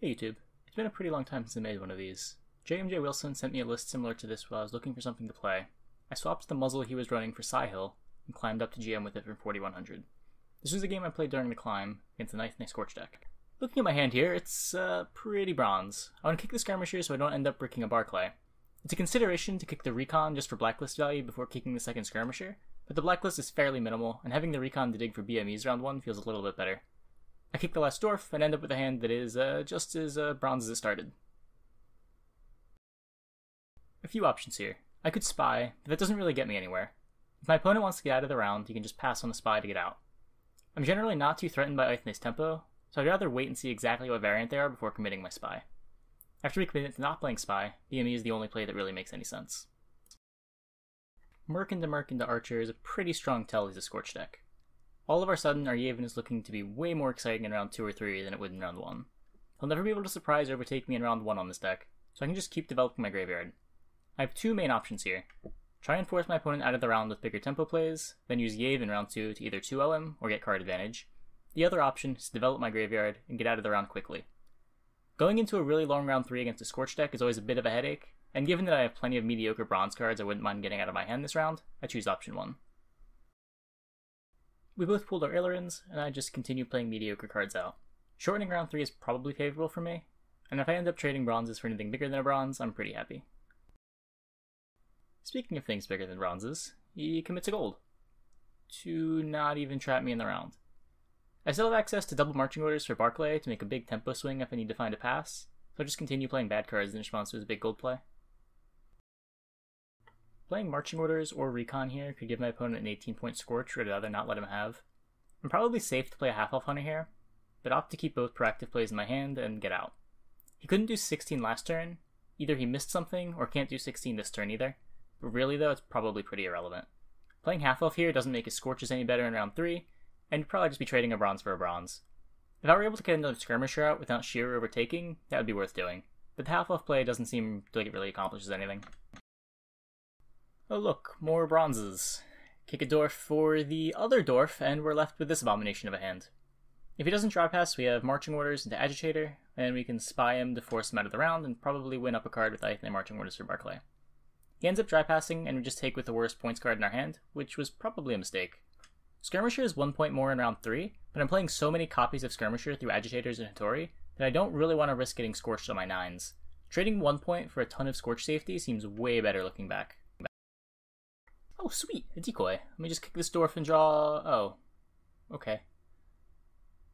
Hey YouTube, it's been a pretty long time since I made one of these. JMJ Wilson sent me a list similar to this while I was looking for something to play. I swapped the muzzle he was running for Sihil and climbed up to GM with it for 4100. This was a game I played during the climb against the Ninth and Scorch deck. Looking at my hand here, it's uh, pretty bronze. I want to kick the Skirmisher so I don't end up bricking a Barclay. It's a consideration to kick the Recon just for Blacklist value before kicking the second Skirmisher, but the Blacklist is fairly minimal, and having the Recon to dig for BMEs round 1 feels a little bit better. I kick the last dwarf and end up with a hand that is uh, just as uh, bronze as it started. A few options here. I could spy, but that doesn't really get me anywhere. If my opponent wants to get out of the round, he can just pass on the spy to get out. I'm generally not too threatened by Eithne's tempo, so I'd rather wait and see exactly what variant they are before committing my spy. After we commit to not playing spy, BME is the only play that really makes any sense. Merc into Merc into Archer is a pretty strong tell he's a Scorch deck. All of our sudden, our Yaevinn is looking to be way more exciting in round 2 or 3 than it would in round 1. He'll never be able to surprise or overtake me in round 1 on this deck, so I can just keep developing my graveyard. I have two main options here. Try and force my opponent out of the round with bigger tempo plays, then use Yaevinn in round 2 to either 2 him or get card advantage. The other option is to develop my graveyard and get out of the round quickly. Going into a really long round 3 against a Scorch deck is always a bit of a headache, and given that I have plenty of mediocre bronze cards I wouldn't mind getting out of my hand this round, I choose option 1. We both pulled our Aelirenns, and I just continue playing mediocre cards out. Shortening round 3 is probably favorable for me, and if I end up trading bronzes for anything bigger than a bronze, I'm pretty happy. Speaking of things bigger than bronzes, he commits a gold. To not even trap me in the round. I still have access to double marching orders for Barclay to make a big tempo swing if I need to find a pass, so I'll just continue playing bad cards in response to his big gold play. Playing marching orders or recon here could give my opponent an 18 point scorch, or I'd rather not let him have. I'm probably safe to play a half elf hunter here, but opt to keep both proactive plays in my hand and get out. He couldn't do 16 last turn, either he missed something or can't do 16 this turn either, but really though it's probably pretty irrelevant. Playing half elf here doesn't make his scorches any better in round 3, and you'd probably just be trading a bronze for a bronze. If I were able to get another skirmisher out without sheer overtaking, that would be worth doing, but the half elf play doesn't seem like it really accomplishes anything. Oh look, more bronzes. Kick a dwarf for the other dwarf, and we're left with this abomination of a hand. If he doesn't draw pass, we have marching orders into agitator, and we can spy him to force him out of the round and probably win up a card with Eithne marching orders for Barclay. He ends up dry passing, and we just take with the worst points card in our hand, which was probably a mistake. Skirmisher is one point more in round 3, but I'm playing so many copies of Skirmisher through Agitators and Hattori that I don't really want to risk getting scorched on my 9s. Trading one point for a ton of Scorch safety seems way better looking back. Oh, sweet, a decoy. Let me just kick this dwarf and draw. Oh, okay.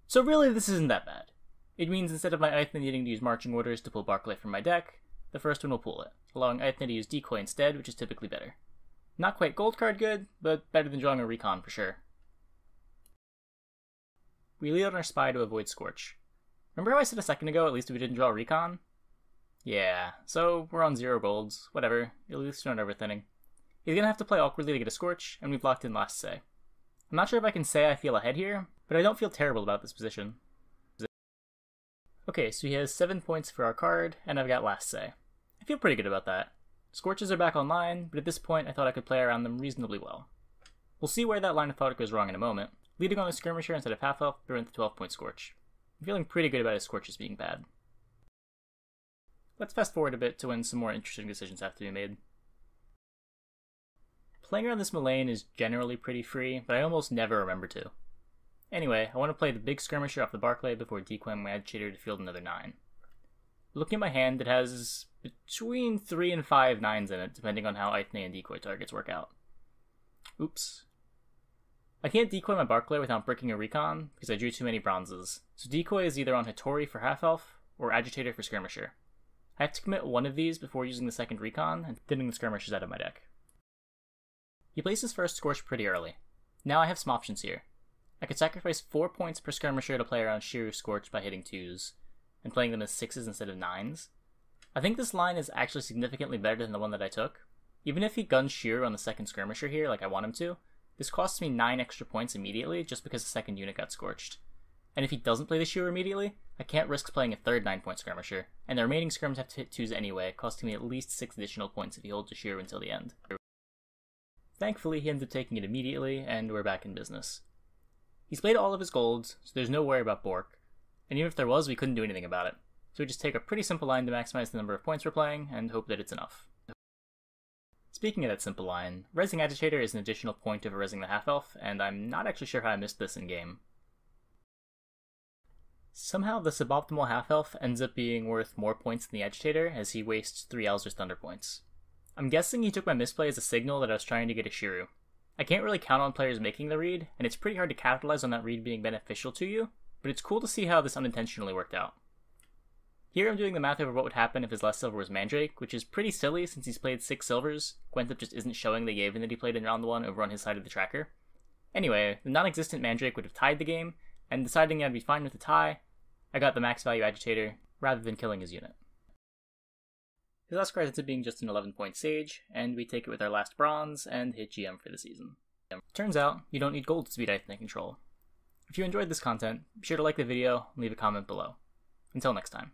So really, this isn't that bad. It means instead of my Eithne needing to use marching orders to pull Barclay from my deck, the first one will pull it, allowing Eithne to use decoy instead, which is typically better. Not quite gold card good, but better than drawing a recon for sure. We lead on our spy to avoid Scorch. Remember how I said a second ago, at least if we didn't draw recon? Yeah, so we're on zero golds, whatever, at least we're not overthinning. He's gonna have to play awkwardly to get a Scorch, and we've locked in last say. I'm not sure if I can say I feel ahead here, but I don't feel terrible about this position. Okay, so he has 7 points for our card, and I've got last say. I feel pretty good about that. Scorches are back online, but at this point I thought I could play around them reasonably well. We'll see where that line of thought goes wrong in a moment. Leading on the Skirmisher instead of half elf, throw the 12 point Scorch. I'm feeling pretty good about his Scorches being bad. Let's fast forward a bit to when some more interesting decisions have to be made. Playing around this Milaen is generally pretty free, but I almost never remember to. Anyway, I want to play the big skirmisher off the Barclay before decoying my agitator to field another 9. Looking at my hand, it has between 3 and 5 9s in it, depending on how Eithne and decoy targets work out. Oops. I can't decoy my Barclay without breaking a recon, because I drew too many bronzes, so decoy is either on Hattori for half elf, or agitator for skirmisher. I have to commit one of these before using the second recon and thinning the skirmishers out of my deck. He plays his first Scorch pretty early. Now I have some options here. I could sacrifice 4 points per skirmisher to play around Schirru Scorch by hitting 2s, and playing them as 6s instead of 9s. I think this line is actually significantly better than the one that I took. Even if he guns Schirru on the second skirmisher here, like I want him to, this costs me 9 extra points immediately just because the second unit got scorched. And if he doesn't play the Schirru immediately, I can't risk playing a third 9 point skirmisher, and the remaining skirms have to hit 2s anyway, costing me at least 6 additional points if he holds the Schirru until the end. Thankfully, he ends up taking it immediately, and we're back in business. He's played all of his golds, so there's no worry about Bork, and even if there was, we couldn't do anything about it. So we just take a pretty simple line to maximize the number of points we're playing, and hope that it's enough. Speaking of that simple line, Rezzing Agitator is an additional point over Rezzing the Half-Elf, and I'm not actually sure how I missed this in-game. Somehow the suboptimal half-elf ends up being worth more points than the Agitator, as he wastes 3 Alzur's Thunder points. I'm guessing he took my misplay as a signal that I was trying to get a Schirru. I can't really count on players making the read, and it's pretty hard to capitalize on that read being beneficial to you, but it's cool to see how this unintentionally worked out. Here I'm doing the math over what would happen if his last silver was Mandrake, which is pretty silly since he's played 6 silvers. Gwenthip just isn't showing the Yaevinn that he played in round 1 over on his side of the tracker. Anyway, the non-existent Mandrake would have tied the game, and deciding I'd be fine with the tie, I got the max value agitator rather than killing his unit. His last card ends being just an 11 point Sage, and we take it with our last bronze and hit GM for the season. Turns out, you don't need gold to speed Eithne Control. If you enjoyed this content, be sure to like the video and leave a comment below. Until next time.